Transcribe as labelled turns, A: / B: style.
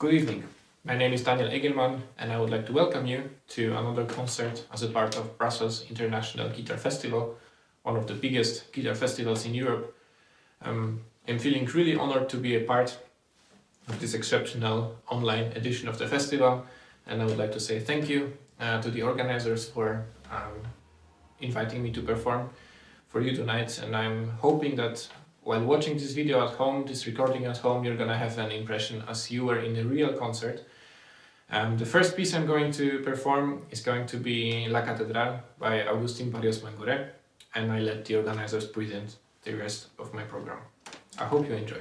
A: Good evening. My name is Daniel Egielman, and I would like to welcome you to another concert as a part of Brussels International Guitar Festival, one of the biggest guitar festivals in Europe. Um, I'm feeling really honored to be a part of this exceptional online edition of the festival, and I would like to say thank you uh, to the organizers for um, inviting me to perform for you tonight. And I'm hoping that while watching this video at home, this recording at home, you're gonna have an impression as you were in a real concert. Um, the first piece I'm going to perform is going to be La Catedral by Agustin Barrios Mangoré, and I let the organizers present the rest of my program. I hope you enjoy.